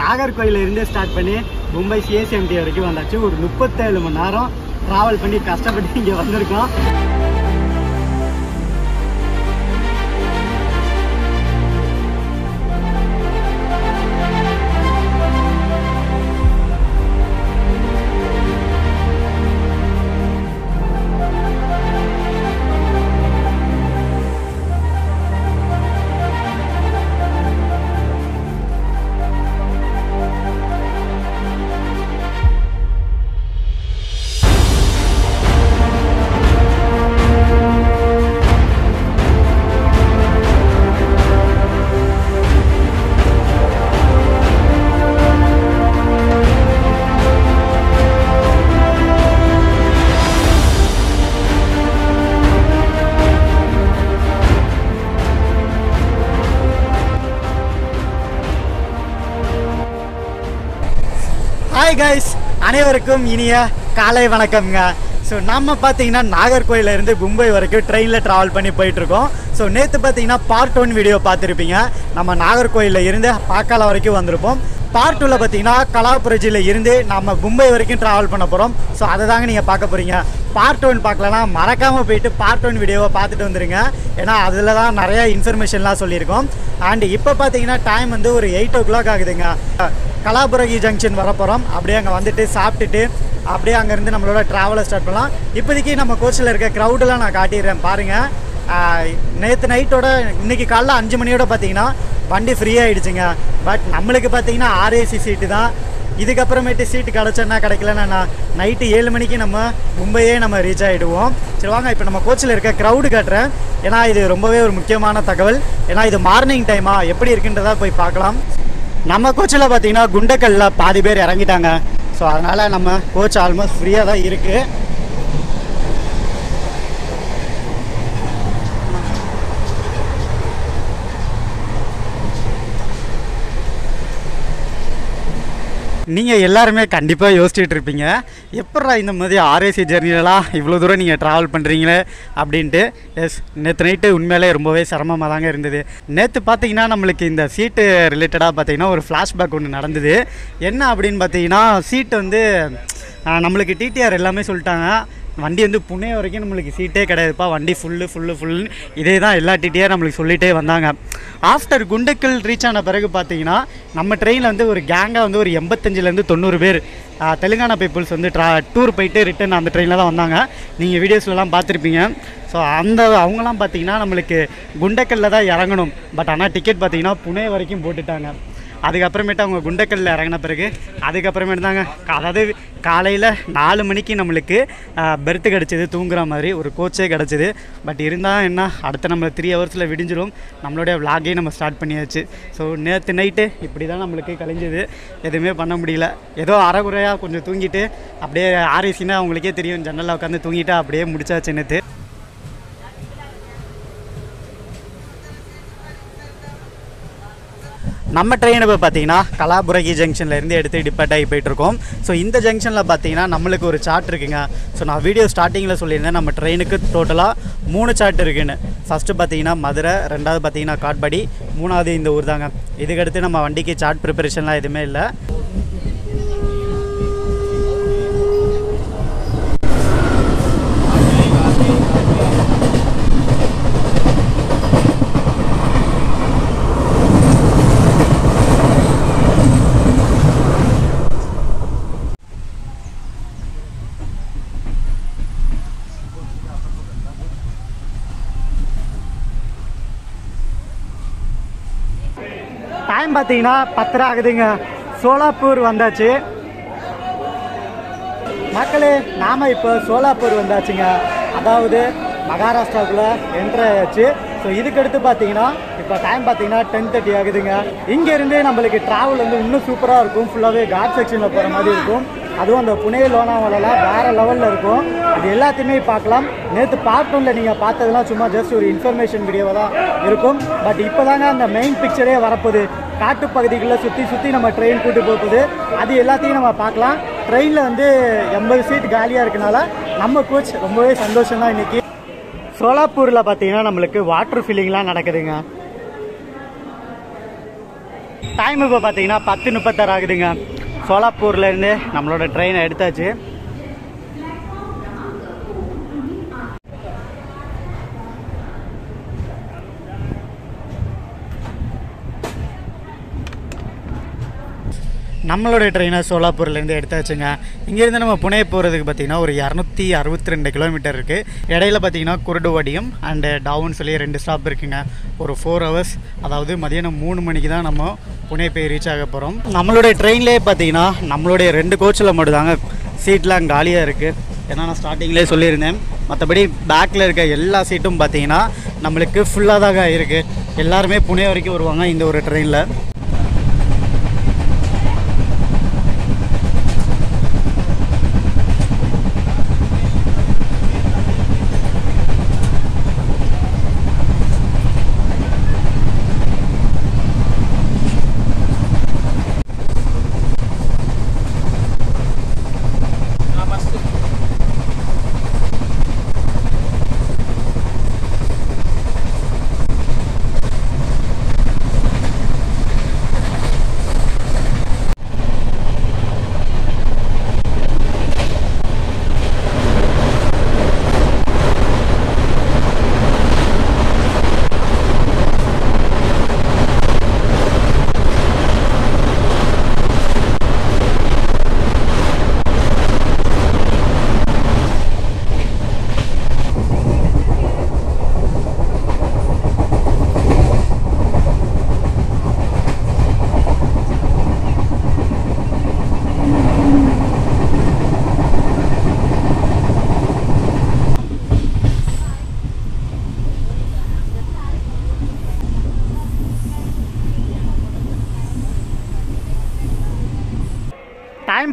நாகர்கோயில இருந்து ஸ்டார்ட் பண்ணி மும்பை சிஎஸ்எம்டி வரைக்கும் வந்தாச்சு. ஒரு முப்பத்தேழு மணி நேரம் டிராவல் பண்ணி கஷ்டப்பட்டு இங்கே வந்திருக்கோம். அனைவருக்கும் இனிய காலை வணக்கம்ங்க. ஸோ நம்ம பார்த்தீங்கன்னா நாகர்கோயிலேருந்து மும்பை வரைக்கும் ட்ரெயினில் ட்ராவல் பண்ணி போயிட்டுருக்கோம். ஸோ நேற்று பார்த்தீங்கன்னா பார்ட் ஒன் வீடியோ பார்த்துருப்பீங்க. நம்ம நாகர்கோயிலில் இருந்து பாக்கால வரைக்கும் வந்திருப்போம். பார்ட் டூவில் பார்த்தீங்கன்னா கலாபுரஜியில் இருந்து நம்ம மும்பை வரைக்கும் ட்ராவல் பண்ண போகிறோம் ஸோ அதை தாங்க நீங்கள் பார்க்க போகிறீங்க பார்ட் ஒன் பார்க்கலனா மறக்காமல் போயிட்டு பார்ட் ஒன் வீடியோவை பார்த்துட்டு வந்துருங்க. ஏன்னா அதில் தான் நிறையா இன்ஃபர்மேஷன்லாம் சொல்லியிருக்கோம். அண்ட் இப்போ பார்த்தீங்கன்னா டைம் வந்து ஒரு எயிட் ஓ கிளாக் ஆகுதுங்க. கலாபுரகி ஜங்ஷன் வரப்போகிறோம் அப்படியே அங்கே வந்துட்டு சாப்பிட்டுட்டு அப்படியே அங்கேருந்து நம்மளோட ட்ராவலை ஸ்டார்ட் பண்ணலாம். இப்போதைக்கு நம்ம கோச்சில் இருக்க க்ரௌடெல்லாம் நான் காட்டிடுறேன். பாருங்கள் நேற்று நைட்டோட இன்னைக்கு காலைல அஞ்சு மணியோட பார்த்தீங்கன்னா வண்டி ஃப்ரீயாக ஆகிடுச்சுங்க பட் நம்மளுக்கு பார்த்தீங்கன்னா ஆர்ஏசி சீட்டு தான். இதுக்கப்புறமேட்டு சீட்டு கிடச்சோன்னா கிடைக்கலன்னா நைட்டு ஏழு மணிக்கு நம்ம மும்பையே நம்ம ரீச் ஆகிடுவோம் சரி வாங்க இப்போ நம்ம கோச்சில் இருக்க க்ரௌடு காட்டுறேன். ஏன்னா இது ரொம்பவே ஒரு முக்கியமான தகவல். ஏன்னா இது மார்னிங் டைமா எப்படி இருக்குன்றதா போய் பார்க்கலாம். நம்ம கோச்சில் பார்த்தீங்கன்னா குண்டக்கல்லில் பாதி பேர் இறங்கிட்டாங்க. ஸோ அதனால் நம்ம கோச் ஆல்மோஸ்ட் ஃப்ரீயாக தான் இருக்குது நீங்கள் எல்லாருமே கண்டிப்பாக யோசிச்சுட்டு இருப்பீங்க. எப்படா இந்த மாதிரி ஆர்ஏசி ஜெர்னிலலாம் இவ்வளோ தூரம் நீங்கள் ட்ராவல் பண்ணுறீங்களே அப்படின்ட்டு. எஸ் நேற்று நைட்டு உண்மையிலே ரொம்பவே சிரமமாக தாங்க இருந்தது. நேற்று பார்த்தீங்கன்னா நம்மளுக்கு இந்த சீட்டு ரிலேட்டடாக பார்த்தீங்கன்னா ஒரு ஃப்ளாஷ்பேக் ஒன்று நடந்தது. என்ன அப்படின்னு பார்த்தீங்கன்னா சீட்டு வந்து நம்மளுக்கு டிடிஆர் எல்லாமே சொல்லிட்டாங்க. வண்டி வந்து புனே வரைக்கும் நம்மளுக்கு சீட்டே கிடையாதுப்பா. வண்டி ஃபுல்லு ஃபுல்லு ஃபுல்லுன்னு இதே தான் எல்லா நம்மளுக்கு சொல்லிகிட்டே வந்தாங்க. ஆஃப்டர் குண்டக்கல் ரீச் ஆன பிறகு பார்த்தீங்கன்னா நம்ம ட்ரெயினில் வந்து ஒரு கேங்காக வந்து ஒரு எண்பத்தஞ்சிலேருந்து தொண்ணூறு பேர் தெலுங்கானா பீப்புள்ஸ் வந்து ட்ரா டூர் போயிட்டு ரிட்டன் அந்த ட்ரெயினில் தான் வந்தாங்க. நீங்கள் வீடியோஸ்லலாம் பார்த்துருப்பீங்க. ஸோ அந்த அவங்களாம் பார்த்தீங்கன்னா நம்மளுக்கு குண்டக்கல்ல தான் இறங்கணும். பட் ஆனால் டிக்கெட் பார்த்தீங்கன்னா புனே வரைக்கும் போட்டுட்டாங்க. அதுக்கப்புறமேட்டு அவங்க குண்டக்கல்லில் இறங்கின பிறகு அதுக்கப்புறமேட்டு தாங்க அதாவது காலையில் நாலு மணிக்கு நம்மளுக்கு பெர்த்து கிடச்சிது தூங்குற மாதிரி ஒரு கோச்சே கிடச்சிது. பட் இருந்தால் என்ன அடுத்த நம்ம த்ரீ ஹவர்ஸில் விடிஞ்சிடும் நம்மளுடைய விலாகே நம்ம ஸ்டார்ட் பண்ணியாச்சு. ஸோ நேற்று நைட்டு இப்படி தான் நம்மளுக்கு கழிஞ்சது. எதுவுமே பண்ண முடியல. ஏதோ அறகுறையாக கொஞ்சம் தூங்கிட்டு அப்படியே ஆர்ஏசின்னா அவங்களுக்கே தெரியும் ஜன்னலில் உட்காந்து தூங்கிட்டு அப்படியே முடிச்சாச்சு நேற்று நம்ம ட்ரெயின் இப்போ பார்த்தீங்கன்னா கலாபுரகி ஜங்ஷன்லேருந்து எடுத்து டிப்பேட் ஆகி போயிட்டுருக்கோம். ஸோ இந்த ஜங்ஷனில் பார்த்தீங்கன்னா நம்மளுக்கு ஒரு சார்ட் இருக்குங்க. ஸோ நான் வீடியோ ஸ்டார்டிங்கில் சொல்லியிருந்தேன். நம்ம ட்ரெயினுக்கு டோட்டலாக மூணு சார்ட் இருக்குன்னு. ஃபஸ்ட்டு பார்த்தீங்கன்னா மதுரை ரெண்டாவது பார்த்தீங்கன்னா காட்பாடி மூணாவது இந்த ஊர் தாங்க இதுக்கடுத்து நம்ம வண்டிக்கு சார்ட் ப்ரிப்பரேஷன்லாம் எதுவுமே இல்லை. டைம் பார்த்தீங்கன்னா பத்தரை ஆகுதுங்க. சோலாப்பூர் வந்தாச்சு. மக்களே நாம் இப்போ சோலாப்பூர் வந்தாச்சுங்க. அதாவது மகாராஷ்டிராவுக்குள்ளே என்ட்ரு ஆயாச்சு. ஸோ இதுக்கடுத்து பார்த்தீங்கன்னா இப்போ டைம் பார்த்தீங்கன்னா டென் தேர்ட்டி ஆகுதுங்க. இங்கேருந்து நம்மளுக்கு ட்ராவல் வந்து இன்னும் சூப்பராக இருக்கும். ஃபுல்லாகவே காட் செக்ஷனில் போகிற மாதிரி இருக்கும். அதுவும் அந்த புனே லோனாவாலலாம் வேறு லெவலில் இருக்கும். அது எல்லாத்தையுமே பார்க்கலாம். நேற்று பார்ட் நீங்கள் பார்த்ததெல்லாம் சும்மா ஜஸ்ட் ஒரு இன்ஃபர்மேஷன் வீடியோவாக தான் இருக்கும். பட் இப்போ தாங்க அந்த மெயின் பிக்சரே வரப்போகுது. காட்டு பகுதிகளில் சுற்றி சுற்றி நம்ம ட்ரெயின் கூட்டு போகுது. அது எல்லாத்தையும் நம்ம பார்க்கலாம். ட்ரெயினில் வந்து எண்பது சீட் காலியாக இருக்கனால நம்ம கோச் ரொம்பவே சந்தோஷம் தான் இன்னைக்கு. சோலாப்பூரில் பார்த்தீங்கன்னா நம்மளுக்கு வாட்டர் ஃபில்லிங்லாம் நடக்குதுங்க. டைம் இப்போ பார்த்தீங்கன்னா பத்து முப்பத்தாறு ஆகுதுங்க. சோலாப்பூர்லேருந்து நம்மளோட ட்ரெயினை எடுத்தாச்சு. நம்மளோட ட்ரெயினை சோலாப்பூர்லேருந்து எடுத்தாச்சுங்க. இங்கேருந்து நம்ம புனே போகிறதுக்கு பார்த்தீங்கன்னா ஒரு இரநூத்தி அறுபத்தி ரெண்டு கிலோமீட்டர் இருக்குது இடையில பார்த்தீங்கன்னா குருடுவாடியம் அண்டு டவுன் சொல்லி ரெண்டு ஸ்டாப் இருக்குங்க. ஒரு ஃபோர் ஹவர்ஸ் அதாவது மதியானம் மூணு மணிக்கு தான் நம்ம புனே போய் ரீச் ஆக போகிறோம் நம்மளுடைய ட்ரெயின்லேயே பார்த்தீங்கன்னா நம்மளுடைய ரெண்டு கோச்சில் மட்டும்தாங்க சீட்லாம் காலியாக இருக்குது ஏன்னா நான் ஸ்டார்டிங்லேயே சொல்லியிருந்தேன். மற்றபடி பேக்கில் இருக்க எல்லா சீட்டும் பார்த்தீங்கன்னா நம்மளுக்கு ஃபுல்லாக தாங்க இருக்குது எல்லாருமே புனே வரைக்கும் வருவாங்க இந்த ஒரு ட்ரெயினில்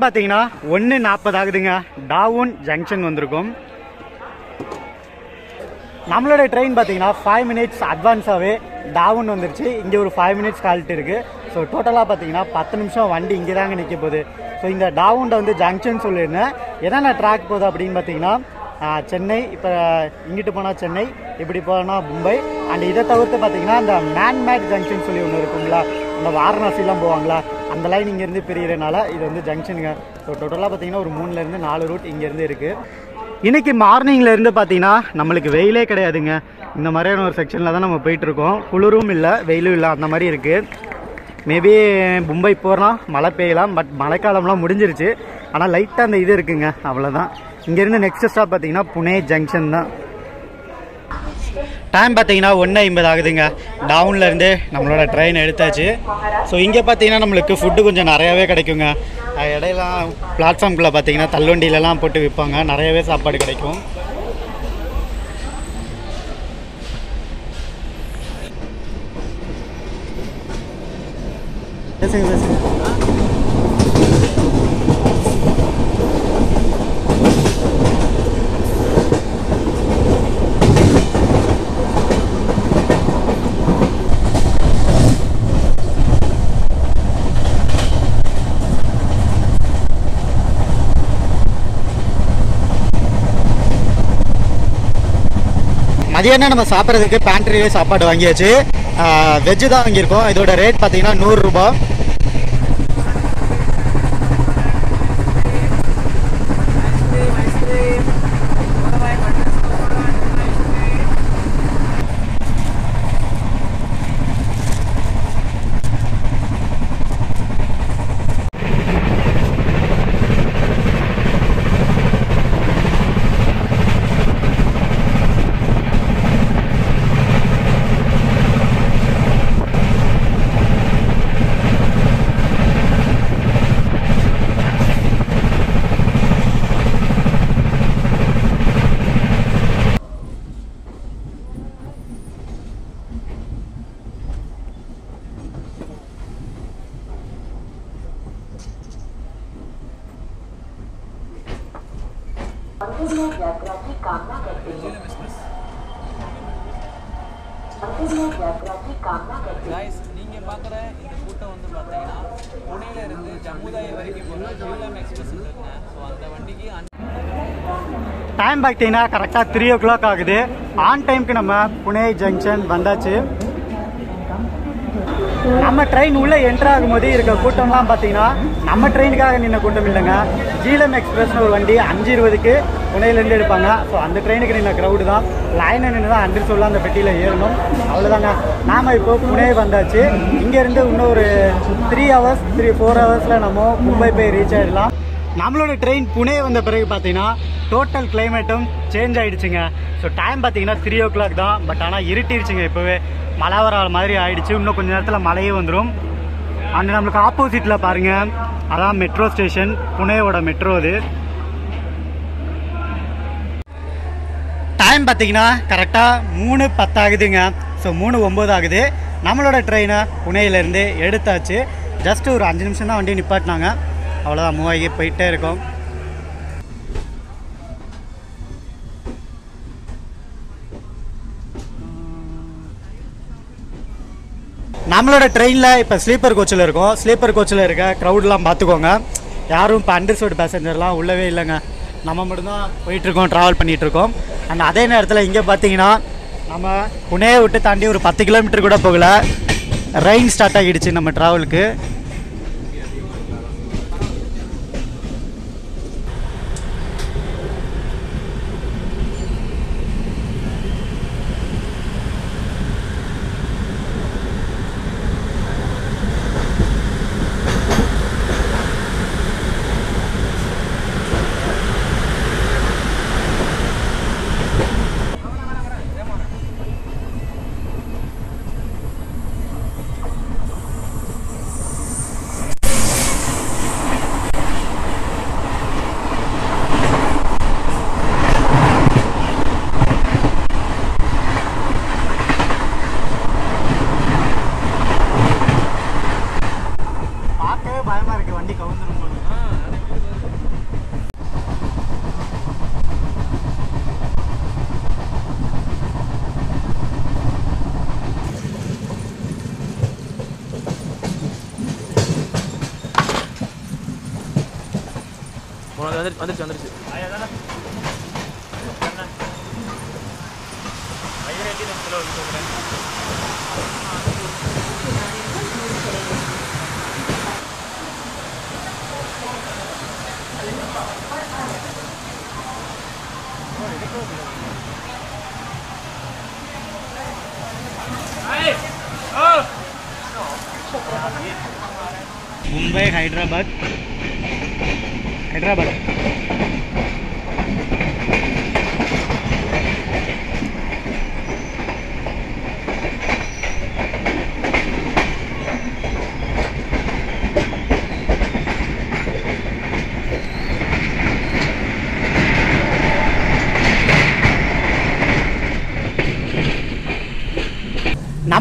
டைம் பார்த்தீங்கன்னா ஒன்று நாற்பது ஆகுதுங்க. டாவுன் ஜங்ஷன் வந்திருக்கும். நம்மளோட ட்ரெயின் பார்த்தீங்கன்னா ஃபைவ் மினிட்ஸ் அட்வான்ஸாகவே டாவுன் வந்துருச்சு. இங்கே ஒரு ஃபைவ் மினிட்ஸ் கால்ட்டு இருக்குது ஸோ டோட்டலாக பார்த்தீங்கன்னா பத்து நிமிஷம் வண்டி இங்கே தாங்க நிற்க போகுது. ஸோ இந்த டாவுன்ட வந்து ஜங்ஷன் சொல்லியிருந்தேன் என்னென்ன ட்ராக் போகுது அப்படின்னு பார்த்தீங்கன்னா சென்னை இப்போ இங்கிட்டு போனால் சென்னை இப்படி போனால் மும்பை. அண்ட் இதை தவிர்த்து பார்த்தீங்கன்னா இந்த மேன்மேட் ஜங்ஷன் சொல்லி ஒன்று இருக்குங்களா இந்த வாரணாசிலாம் போவாங்களா? அந்த லைன் இங்கேருந்து பிரியறனால இது வந்து ஜங்ஷனுங்க ஸோ டோட்டலாக பார்த்தீங்கன்னா ஒரு மூணுலேருந்து நாலு ரூட் இங்கேருந்து இருக்குது இன்றைக்கி மார்னிங்லேருந்து பார்த்தீங்கன்னா நம்மளுக்கு வெயிலே கிடையாதுங்க. இந்த மாதிரியான ஒரு செக்ஷனில் தான் நம்ம போயிட்டுருக்கோம். குளிரும் இல்லை வெயிலும் இல்லை அந்த மாதிரி இருக்குது மேபி மும்பை போகிறோம் மழை பெய்யலாம் பட் மழைக்காலம்லாம் முடிஞ்சிருச்சு. ஆனால் லைட்டாக அந்த இது இருக்குங்க அவ்வளோதான் இங்கேருந்து நெக்ஸ்ட் ஸ்டாப் பார்த்தீங்கன்னா புனே ஜங்ஷன் தான். டைம் பார்த்தீங்கன்னா ஒன்று ஐம்பது ஆகுதுங்க. டவுன்லேருந்து நம்மளோட ட்ரெயின் எடுத்தாச்சு. ஸோ இங்கே பார்த்தீங்கன்னா நம்மளுக்கு ஃபுட்டு கொஞ்சம் நிறையாவே கிடைக்குங்க. இடையெல்லாம் பிளாட்ஃபார்ம்குள்ளே பார்த்தீங்கன்னா தள்ளுவண்டியிலலாம் போட்டு விற்பாங்க. நிறையவே சாப்பாடு கிடைக்கும். பேசுங்க பேசுங்க. மதியானம் நம்ம சாப்பிட்றதுக்கு பேண்ட்ரிலே சாப்பாடு வாங்கியாச்சு. வெஜ்ஜு தான் வாங்கியிருக்கோம். இதோட ரேட் பார்த்தீங்கன்னா நூறுரூபா मंगलमय यात्रा की कामना करते हैं मंगलमय यात्रा की कामना करते हैं காய்ஸ் நீங்கள் பார்க்குற இந்த கூட்டம் வந்து பார்த்தீங்கன்னா புனேல இருந்து ஜம்முதாய் வரைக்கும் போகிற ஜீலம் எக்ஸ்பிரஸ் இருக்குங்க ஸோ அந்த வண்டிக்கு அன் டைம் பார்த்தீங்கன்னா கரெக்டாக த்ரீ ஓ கிளாக் ஆகுது ஆன் டைம்க்கு நம்ம புனே ஜங்ஷன் வந்தாச்சு நம்ம ட்ரெயின் உள்ளே என்ட்ரு ஆகும்போது இருக்க கூட்டம்லாம் பார்த்தீங்கன்னா நம்ம ட்ரெயினுக்காக நின்ன கூட்டம் இல்லைங்க ஜீலம் எக்ஸ்பிரஸ்னு ஒரு வண்டி அஞ்சு இருபதுக்கு புனேலேருந்து எடுப்பாங்க. ஸோ அந்த ட்ரெயினுக்கு நின்ன க்ரௌடு தான். லைனை நின்று தான் அன்று சொல்ல அந்த பெட்டியில் ஏறணும். அவ்வளோதாங்க நாம் இப்போ புனே வந்தாச்சு. இங்கேருந்து இன்னும் ஒரு த்ரீ ஹவர்ஸ் த்ரீ ஃபோர் ஹவர்ஸில் நம்ம மும்பை போய் ரீச் ஆகிடலாம் நம்மளோட ட்ரெயின் புனே வந்த பிறகு பார்த்தீங்கன்னா டோட்டல் கிளைமேட்டும் சேஞ்ச் ஆகிடுச்சுங்க ஸோ டைம் பார்த்தீங்கன்னா த்ரீ ஓ கிளாக் தான். பட் ஆனால் இருட்டிருச்சுங்க இப்போவே. மழை வர மாதிரி ஆயிடுச்சு. இன்னும் கொஞ்ச நேரத்தில் மழையே வந்துடும் அண்ட் நம்மளுக்கு ஆப்போசிட்டில் பாருங்க அதான் மெட்ரோ ஸ்டேஷன் புனேவோட மெட்ரோ அது டைம் பார்த்தீங்கன்னா கரெக்டாக மூணு பத்தாகுதுங்க. ஸோ மூணு ஒம்பது ஆகுது நம்மளோட ட்ரெயினை புனேயிலேருந்து எடுத்தாச்சு. ஜஸ்ட் ஒரு அஞ்சு நிமிஷம் தான் வண்டி நிப்பாட்டினாங்க. அவ்வளோதான் மூவ் ஆகி போயிட்டே இருக்கோம். நம்மளோட ட்ரெயினில் இப்போ ஸ்லீப்பர் கோச்சில் இருக்கோம். ஸ்லீப்பர் கோச்சில் இருக்க க்ரௌட்லாம் பார்த்துக்கோங்க யாரும் இப்போ அண்டர்சோட் பேசஞ்சர்லாம் உள்ளவே இல்லைங்க. நம்ம மட்டும்தான் போயிட்டுருக்கோம் ட்ராவல் பண்ணிகிட்ருக்கோம் அண்ட் அதே நேரத்தில் இங்கே பார்த்தீங்கன்னா நம்ம புனேயை விட்டு தாண்டி ஒரு பத்து கிலோமீட்டர் கூட போகல. ரெயின் ஸ்டார்ட் ஆகிடுச்சு நம்ம ட்ராவலுக்கு வந்துருச்சு வந்துருச்சு. मुंबई हैदराबाद हैदराबाद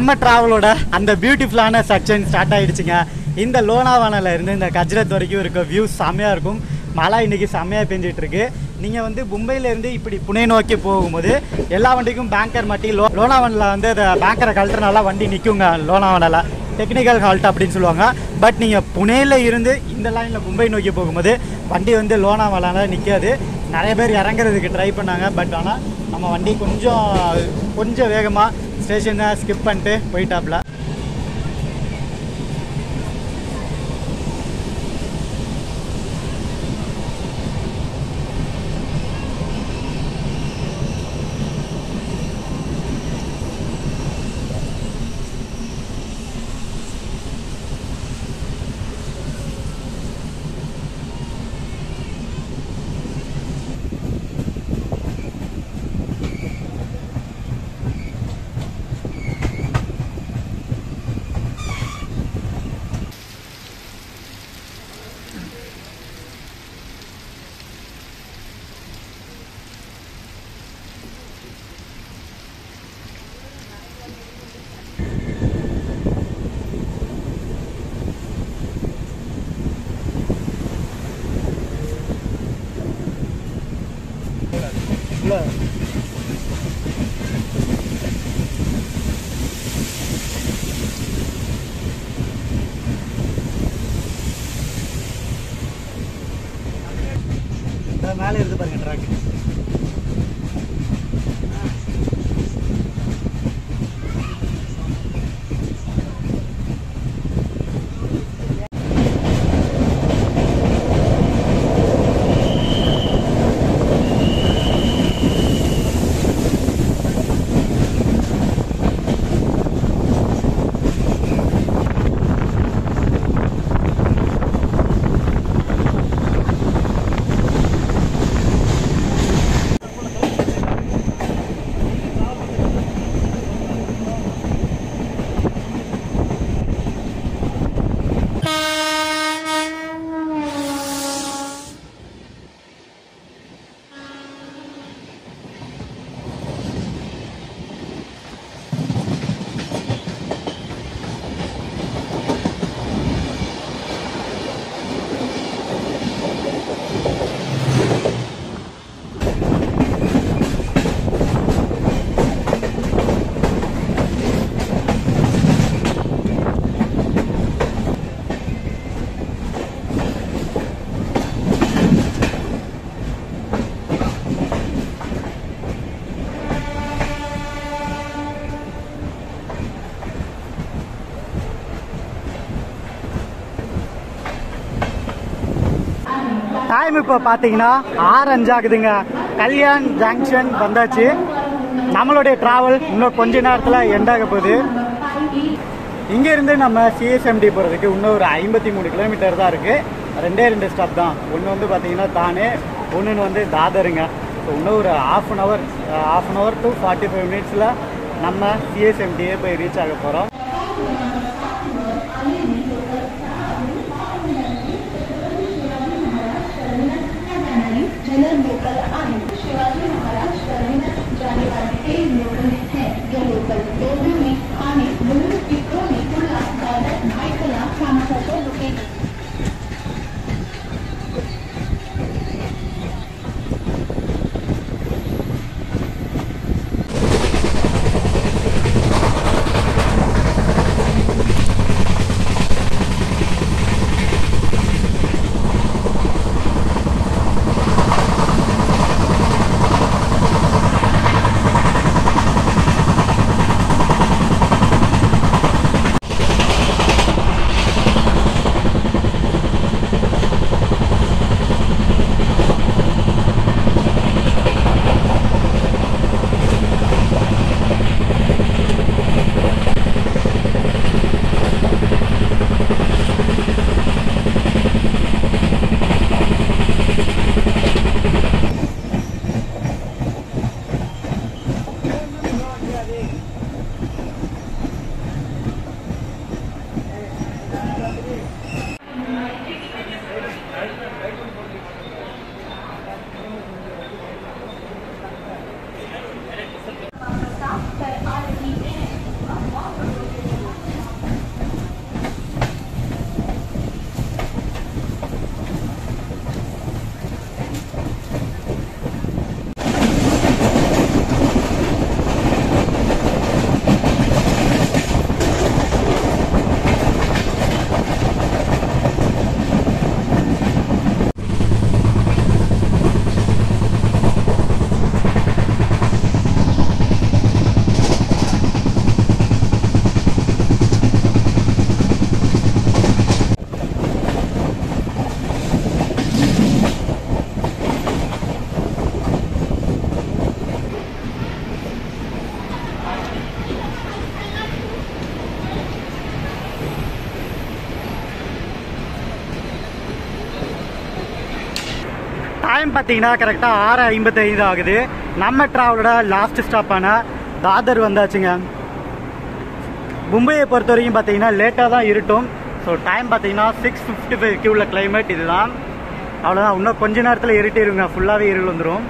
நம்ம ட்ராவலோட அந்த பியூட்டிஃபுல்லான செக்ஷன் ஸ்டார்ட் ஆகிடுச்சுங்க இந்த லோனாவானால இருந்து இந்த கஜ்ரத் வரைக்கும் இருக்க வியூ செம்மையாக இருக்கும். மழை இன்றைக்கி செம்மையாக பெஞ்சிட்ருக்கு. நீங்கள் வந்து மும்பையிலேருந்து இப்படி புனே நோக்கி போகும்போது எல்லா வண்டிக்கும் பேங்கர் மாட்டி லோ லோனாவனில் வந்து அந்த பேங்கரை கழட்டுறனால வண்டி நிற்குங்க லோனாவனில். டெக்னிக்கல் ஹால்ட் அப்படின்னு சொல்லுவாங்க. பட் நீங்கள் புனேயில் இருந்து இந்த லைனில் மும்பை நோக்கி போகும்போது வண்டி வந்து லோனாவாலால நிற்காது நிறைய பேர் இறங்குறதுக்கு ட்ரை பண்ணாங்க. பட் ஆனால் நம்ம வண்டி கொஞ்சம் கொஞ்சம் வேகமாக ஸ்டேஷனை ஸ்கிப் பண்ணிட்டு போயிட்டாப்ல. டைம் இப்போ பார்த்தீங்கன்னா ஆறு அஞ்சாகுதுங்க கல்யாண் ஜங்ஷன் வந்தாச்சு. நம்மளுடைய டிராவல் இன்னும் கொஞ்ச நேரத்தில் எண்டாக போகுது. இங்கேருந்து நம்ம சிஎஸ்எம்டி போகிறதுக்கு இன்னும் ஒரு ஐம்பத்தி மூணு கிலோமீட்டர் தான் இருக்குது ரெண்டே ரெண்டு ஸ்டாப் தான். ஒன்று வந்து பார்த்தீங்கன்னா தானே ஒன்றுன்னு வந்து தாதருங்க. ஸோ இன்னும் ஒரு half an hour half an hour to forty five மினிட்ஸில் நம்ம சிஎஸ்எம்டியே போய் ரீச் ஆக போகிறோம் and then டைம் பார்த்தீங்கன்னா கரெக்டாக ஆறு ஐம்பத்தைந்து ஆகுது. நம்ம ட்ராவலோட லாஸ்ட் ஸ்டாப்பான தாதர் வந்தாச்சுங்க. மும்பையை பொறுத்த வரைக்கும் பார்த்தீங்கன்னா லேட்டாக தான் இருட்டும். ஸோ டைம் பார்த்தீங்கன்னா சிக்ஸ் ஃபிஃப்டி ஃபைவ் உள்ள கிளைமேட் இதுதான். அவ்வளோதான் இன்னும் கொஞ்ச நேரத்தில் இருட்டிருங்க. ஃபுல்லாகவே இருள் வந்துடும்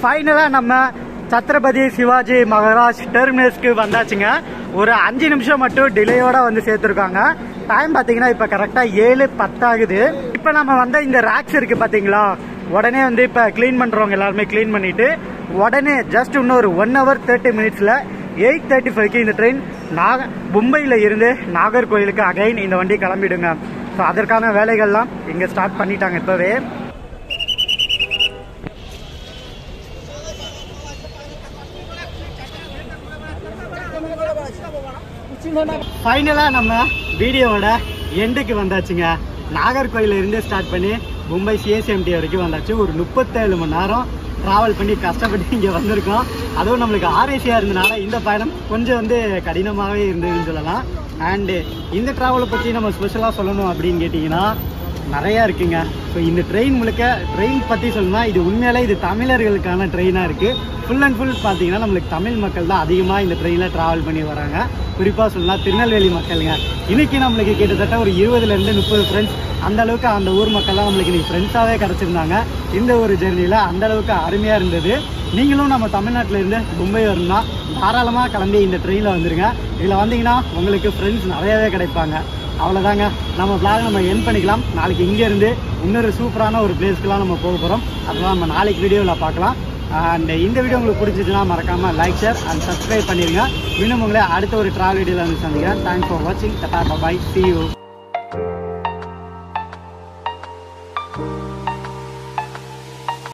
ஃபைனலாக நம்ம சத்ரபதி சிவாஜி மகாராஜ் டெர்மினஸ்க்கு வந்தாச்சுங்க. ஒரு அஞ்சு நிமிஷம் மட்டும் டிலேயோட வந்து சேர்த்துருக்காங்க. டைம் பார்த்தீங்கன்னா இப்போ கரெக்டாக ஏழு பத்தாகுது. இப்போ நம்ம வந்த இந்த ரேக்ஸ் இருக்கு பார்த்தீங்களா உடனே வந்து இப்போ க்ளீன் பண்ணுறவங்க எல்லாருமே க்ளீன் பண்ணிட்டு உடனே ஜஸ்ட் இன்னொரு ஒன் ஹவர் தேர்ட்டி மினிட்ஸில் எயிட் தேர்ட்டி ஃபைவ்க்கு இந்த ட்ரெயின் நாக மும்பையில் இருந்து நாகர்கோயிலுக்கு அகைன் இந்த வண்டி கிளம்பிடுங்க. ஸோ அதற்கான வேலைகள்லாம் இங்கே ஸ்டார்ட் பண்ணிட்டாங்க இப்போவே. ஃபைனலாக நம்ம வீடியோவோட எண்டுக்கு வந்தாச்சுங்க. நாகர்கோயில இருந்து ஸ்டார்ட் பண்ணி மும்பை சிஎஸ்எம்டி வரைக்கும் வந்தாச்சு. ஒரு முப்பத்தேழு மணி நேரம் ட்ராவல் பண்ணி கஷ்டப்பட்டு இங்கே வந்திருக்கோம். அதுவும் நம்மளுக்கு ஆர்ஏசியாக இருந்தனால இந்த பயணம் கொஞ்சம் வந்து கடினமாகவே இருந்ததுன்னு சொல்லலாம். அண்டு இந்த ட்ராவலை பற்றி நம்ம ஸ்பெஷலாக சொல்லணும் அப்படின்னு கேட்டிங்கன்னா நிறையா இருக்குங்க. ஸோ இந்த ட்ரெயின் முழுக்க ட்ரெயின் பற்றி சொல்லணும்னா இது உண்மையிலே இது தமிழர்களுக்கான ட்ரெயினாக இருக்குது ஃபுல் அண்ட் ஃபுல் பார்த்தீங்கன்னா நம்மளுக்கு தமிழ் மக்கள் தான் அதிகமாக இந்த ட்ரெயினில் ட்ராவல் பண்ணி வராங்க. குறிப்பாக சொல்லலாம் திருநெல்வேலி மக்களுங்க. இன்றைக்கி நம்மளுக்கு கிட்டத்தட்ட ஒரு இருபதுலேருந்து முப்பது ஃப்ரெண்ட்ஸ் அந்த அளவுக்கு அந்த ஊர் மக்கள்லாம் நம்மளுக்கு இன்றைக்கி ஃப்ரெண்ட்ஸாகவே கிடச்சிருந்தாங்க. இந்த ஒரு ஜெர்னியில் அந்த அளவுக்கு அருமையாக இருந்தது. நீங்களும் நம்ம தமிழ்நாட்டில் இருந்து மும்பை வரணும்னா தாராளமாக கிளம்பி இந்த ட்ரெயினில் வந்துருங்க. இதில் வந்தீங்கன்னா உங்களுக்கு ஃப்ரெண்ட்ஸ் நிறையாவே கிடைப்பாங்க. அவ்வளோதாங்க நம்ம vlog நம்ம என் பண்ணிக்கலாம். நாளைக்கு இங்கேருந்து இன்னொரு சூப்பரான ஒரு பிளேஸ்க்கெலாம் நம்ம போக போகிறோம் அதெல்லாம் நம்ம நாளைக்கு வீடியோவில் பார்க்கலாம். அண்ட் இந்த வீடியோ உங்களுக்கு பிடிச்சிச்சுன்னா மறக்காமல் லைக் ஷேர் அண்ட் சப்ஸ்கிரைப் பண்ணிடுங்க இன்னும் உங்களை அடுத்த ஒரு ட்ராவல் வீடியோவில் வந்து சந்திக்கிறேன். தேங்க்ஸ் ஃபார் வாட்சிங் ta ta bye see you